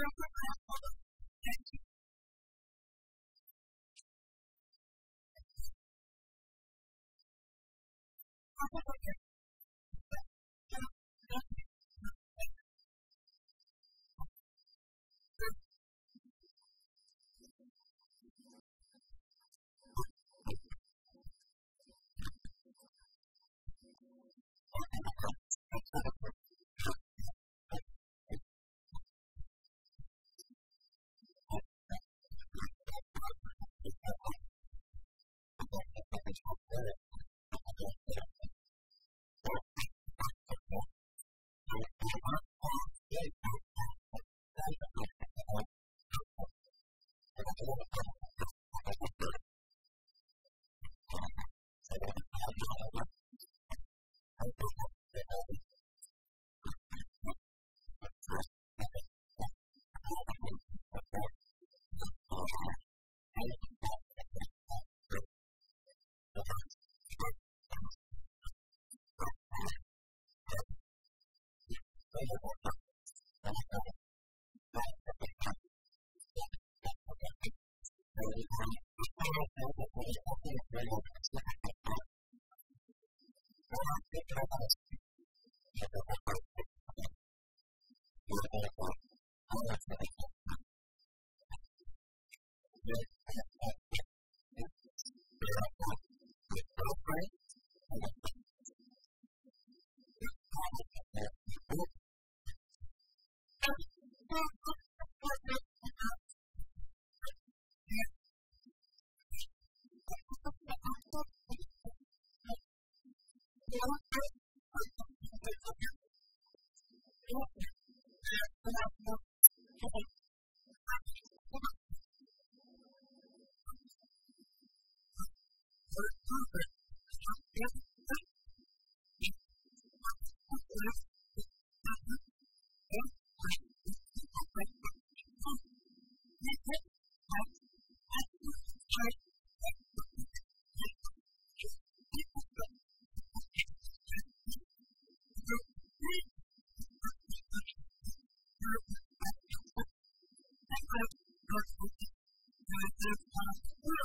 Thank you. right? perhaps more una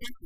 Thank you.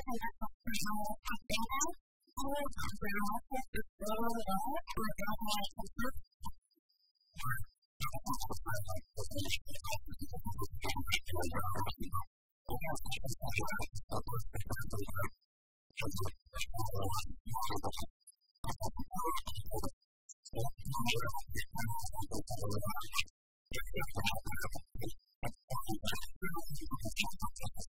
私たちは。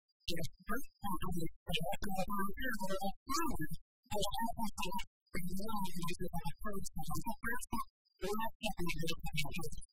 Thank you.